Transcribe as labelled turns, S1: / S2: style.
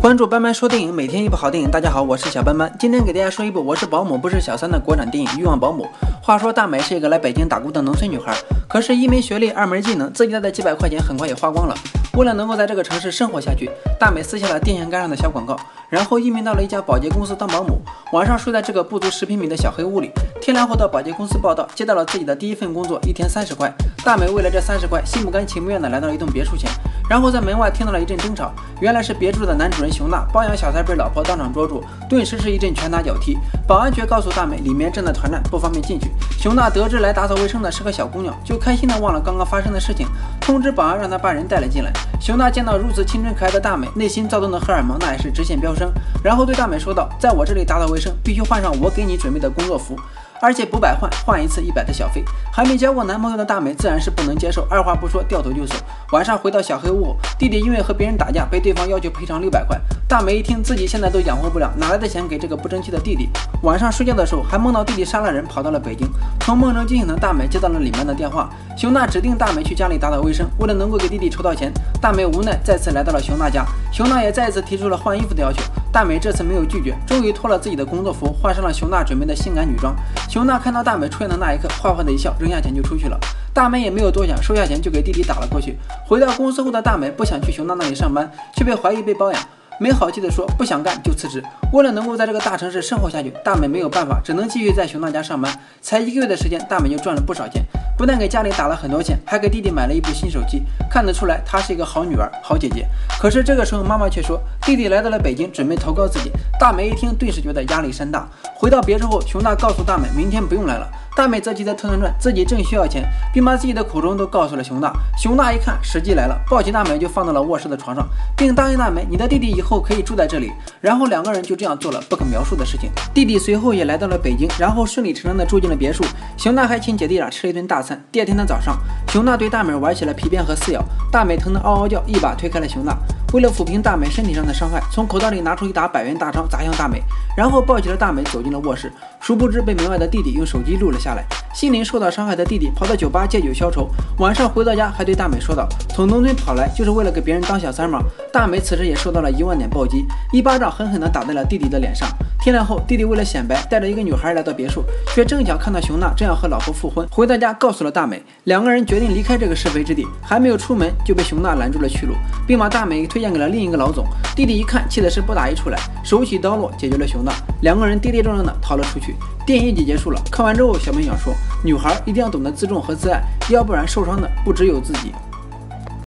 S1: 关注斑斑说电影，每天一部好电影。大家好，我是小斑斑，今天给大家说一部《我是保姆不是小三》的国产电影《欲望保姆》。话说大美是一个来北京打工的农村女孩，可是，一没学历，二没技能，自己带的几百块钱很快也花光了。为了能够在这个城市生活下去，大美撕下了电线杆上的小广告，然后应聘到了一家保洁公司当保姆。晚上睡在这个不足十平米的小黑屋里，天亮后到保洁公司报道，接到了自己的第一份工作，一天三十块。大美为了这三十块，心不甘情不愿的来到了一栋别墅前。然后在门外听到了一阵争吵，原来是别墅的男主人熊大包养小三被老婆当场捉住，顿时是一阵拳打脚踢。保安却告诉大美里面正在团战，不方便进去。熊大得知来打扫卫生的是个小姑娘，就开心的忘了刚刚发生的事情，通知保安让他把人带了进来。熊大见到如此青春可爱的大美，内心躁动的荷尔蒙那也是直线飙升，然后对大美说道：“在我这里打扫卫生，必须换上我给你准备的工作服。”而且不百换，换一次一百的小费。还没交过男朋友的大美自然是不能接受，二话不说掉头就走。晚上回到小黑屋，弟弟因为和别人打架，被对方要求赔偿六百块。大美一听自己现在都养活不了，哪来的钱给这个不争气的弟弟？晚上睡觉的时候还梦到弟弟杀了人，跑到了北京。从梦中惊醒的大美接到了里面的电话，熊大指定大美去家里打扫卫生。为了能够给弟弟筹到钱，大美无奈再次来到了熊大家。熊大也再次提出了换衣服的要求。大美这次没有拒绝，终于脱了自己的工作服，换上了熊大准备的性感女装。熊大看到大美出现的那一刻，坏坏的一笑，扔下钱就出去了。大美也没有多想，收下钱就给弟弟打了过去。回到公司后的大美不想去熊大那里上班，却被怀疑被包养。没好气的说不想干就辞职。为了能够在这个大城市生活下去，大美没有办法，只能继续在熊大家上班。才一个月的时间，大美就赚了不少钱，不但给家里打了很多钱，还给弟弟买了一部新手机。看得出来，她是一个好女儿、好姐姐。可是这个时候，妈妈却说弟弟来到了北京，准备投靠自己。大美一听，顿时觉得压力山大。回到别墅后，熊大告诉大美，明天不用来了。大美则急得团团转，自己正需要钱，并把自己的苦衷都告诉了熊大。熊大一看时机来了，抱起大美就放到了卧室的床上，并答应大美：“你的弟弟以后可以住在这里。”然后两个人就这样做了不可描述的事情。弟弟随后也来到了北京，然后顺理成章的住进了别墅。熊大还请姐弟俩吃了一顿大餐。第二天的早上，熊大对大美玩起了皮鞭和撕咬，大美疼得嗷嗷叫，一把推开了熊大。为了抚平大美身体上的伤害，从口袋里拿出一打百元大钞砸向大美，然后抱起了大美走进了卧室。殊不知被门外的弟弟用手机录了下来。心灵受到伤害的弟弟跑到酒吧借酒消愁，晚上回到家还对大美说道：“从农村跑来就是为了给别人当小三吗？”大美此时也受到了一万点暴击，一巴掌狠狠地打在了弟弟的脸上。天亮后，弟弟为了显摆，带着一个女孩来到别墅，却正巧看到熊娜正要和老婆复婚。回到家，告诉了大美，两个人决定离开这个是非之地。还没有出门，就被熊娜拦住了去路，并把大美推荐给了另一个老总。弟弟一看，气的是不打一处来，手起刀落解决了熊娜。两个人跌跌撞撞的逃了出去。电影已经结束了，看完之后，小明想说，女孩一定要懂得自重和自爱，要不然受伤的不只有自己。